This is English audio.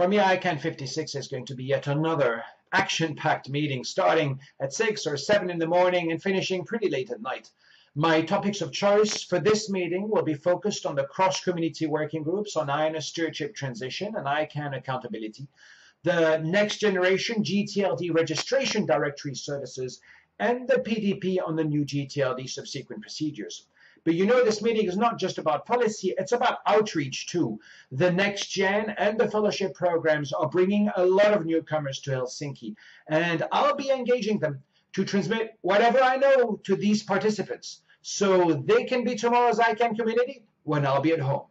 For me, ICANN 56 is going to be yet another action-packed meeting starting at 6 or 7 in the morning and finishing pretty late at night. My topics of choice for this meeting will be focused on the cross-community working groups on IANA stewardship transition and ICANN accountability, the next generation GTLD registration directory services, and the PDP on the new GTLD subsequent procedures. But you know, this meeting is not just about policy, it's about outreach too. The Next Gen and the fellowship programs are bringing a lot of newcomers to Helsinki, and I'll be engaging them to transmit whatever I know to these participants so they can be tomorrow's ICANN community when I'll be at home.